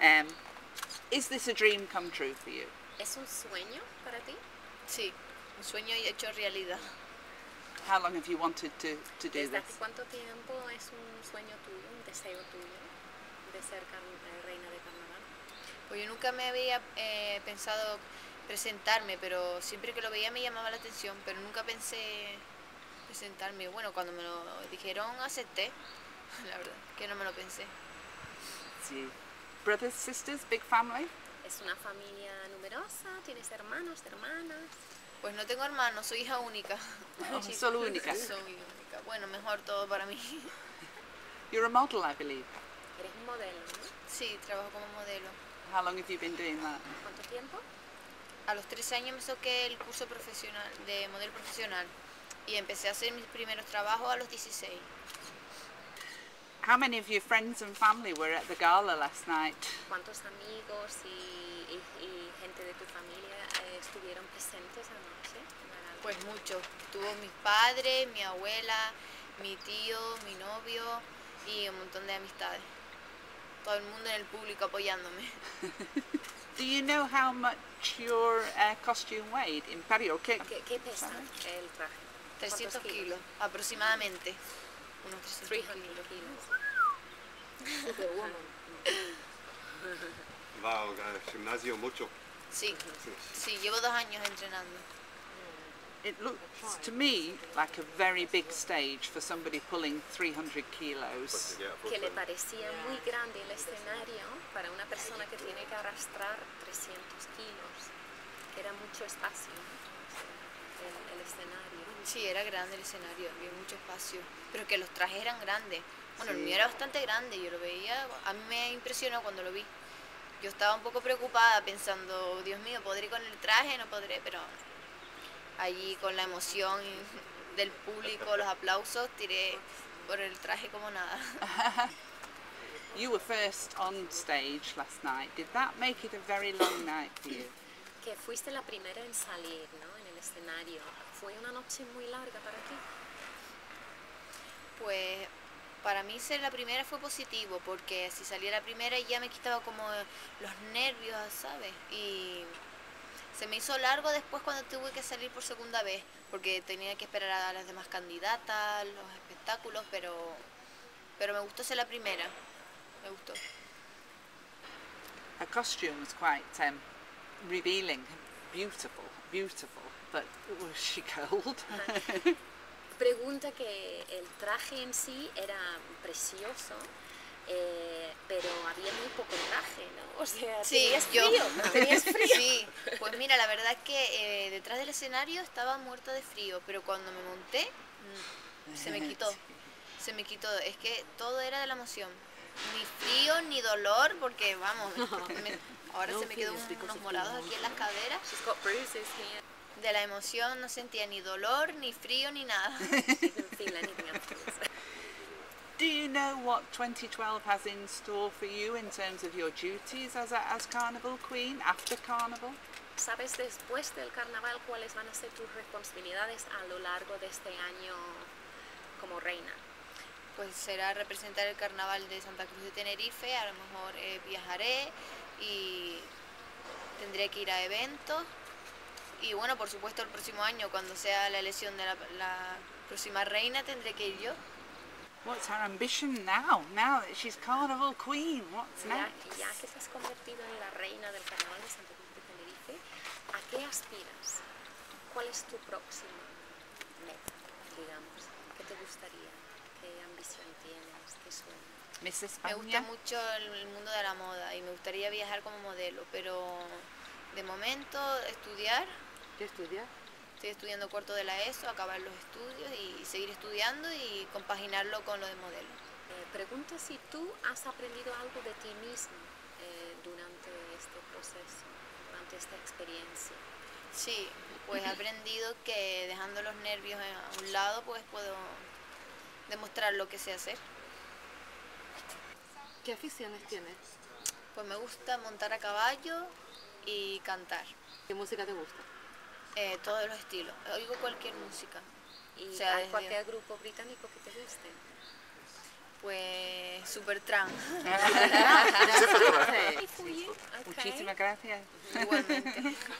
Um, is this a dream come true for you? ¿Es un sueño para ti? Sí, un sueño hecho realidad. How long have you wanted to, to do ¿Desde this? cuánto tiempo es un sueño tuyo, un deseo tuyo de ser eh, reina de carnaval? Pues yo nunca me había eh, pensado presentarme, pero siempre que lo veía me llamaba la atención, pero nunca pensé presentarme. Bueno, cuando me lo dijeron acepté, la verdad, que no me lo pensé. Sí. Brothers, sisters, big family? ¿Es una familia numerosa? ¿Tienes hermanos, hermanas? Pues no tengo hermanos, soy hija única. Oh, solo única. Soy única. Bueno, mejor todo para mí. You're a model, I believe. Eres un modelo, ¿no? Sí, trabajo como modelo. How long have you been doing that? ¿Cuánto tiempo? A los 13 años me saqué el curso profesional de modelo profesional y empecé a hacer mis primeros trabajos a los 16. How many of your friends and family were at the gala last night? ¿Cuántos amigos y, y- y gente de tu familia eh, estuvieron presentes anoche? Pues mucho. Estuvo mis padres, mi abuela, mi tío, mi novio y un montón de amistades. Todo el mundo en el público apoyándome. Do you know how much your uh, costume weighed? Imperio ¿qué? ¿Qué, qué pesa el traje? 300 ¿Cuántos kilos aproximadamente. Unos 300 300 kilos. Va al gimnasio mucho. Sí, sí, llevo dos años entrenando. It looks to me like a very big stage for somebody pulling 300 kilos. Que le parecía muy grande el escenario para una persona que tiene que arrastrar 300 kilos. Era mucho espacio, ¿no? O sea, el, el escenario. Sí, era grande el escenario, había mucho espacio, pero que los trajes eran grandes. Bueno, el Sí. mío era bastante grande, yo lo veía, a mí me impresionó cuando lo vi. Yo estaba un poco preocupada pensando, Dios mío, ¿podré con el traje? No podré, pero allí con la emoción del público, los aplausos, tiré por el traje como nada. You were first on stage last night. Did that make it a very long night for you? Que fuiste la primera en salir, ¿no? En el escenario. ¿Fue una noche muy larga para ti? Pues para mí ser la primera fue positivo, porque si salía la primera ya me quitaba como los nervios, ¿sabes? Y se me hizo largo después cuando tuve que salir por segunda vez, porque tenía que esperar a las demás candidatas, los espectáculos, pero, pero me gustó ser la primera, me gustó. Her costume was quite um, revealing, beautiful, beautiful. But was she cold? Pregunta que el traje en sí era precioso, eh, pero había muy poco traje, ¿no? O sea, Sí, tenías yo. frío, tenías frío. Sí, pues mira, la verdad es que eh, detrás del escenario estaba muerta de frío, pero cuando me monté mm, se me quitó. Se me quitó. Es que todo era de la emoción. Ni frío ni dolor, porque vamos, me- ahora se me quedó un- unos morados aquí en las caderas. She's got bruises here. De la emoción no sentía ni dolor, ni frío, ni nada. Do you know what 2012 has in store for you in terms of your duties as, a, as Carnival Queen after Carnival? ¿Sabes después del carnaval cuáles van a ser tus responsabilidades a lo largo de este año como reina? Pues será representar el carnaval de Santa Cruz de Tenerife, a lo mejor eh, viajaré y tendré que ir a eventos. Y bueno, por supuesto el próximo año, cuando sea la elección de la, la próxima reina, tendré que ir yo. What's her ambition now? Now that she's Carnival Queen, what's Ya, next? ya que te has convertido en la reina del carnaval de Santa Cruz de Tenerife, ¿a qué aspiras? ¿Cuál es tu próxima meta, digamos? ¿Qué te gustaría? ¿Qué ambición tienes? ¿Qué sueño? Me gusta mucho el, mundo de la moda y me gustaría viajar como modelo, pero de momento estudiar. ¿Qué estudiar? Estoy estudiando cuarto de la ESO, acabar los estudios y seguir estudiando y compaginarlo con lo de modelo. Eh, pregunta si tú has aprendido algo de ti mismo eh, durante este proceso, durante esta experiencia. Sí, pues he aprendido que dejando los nervios a un lado, pues puedo demostrar lo que sé hacer. ¿Qué aficiones tienes? Pues me gusta montar a caballo y cantar, ¿Qué música te gusta? eh, todos los estilos. Oigo cualquier música. ¿Y O sea, hay cualquier grupo británico que te guste? Pues Supertramp. Muchísimas gracias. Igualmente.